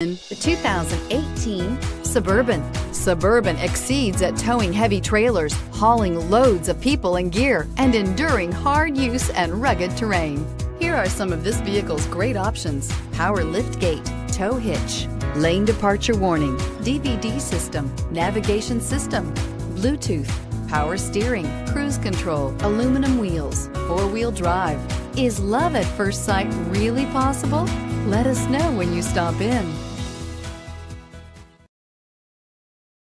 The 2018 Suburban. Suburban exceeds at towing heavy trailers, hauling loads of people and gear, and enduring hard use and rugged terrain. Here are some of this vehicle's great options. Power lift gate, tow hitch, lane departure warning, DVD system, navigation system, Bluetooth, power steering, cruise control, aluminum wheels, four-wheel drive. Is love at first sight really possible? Let us know when you stop in.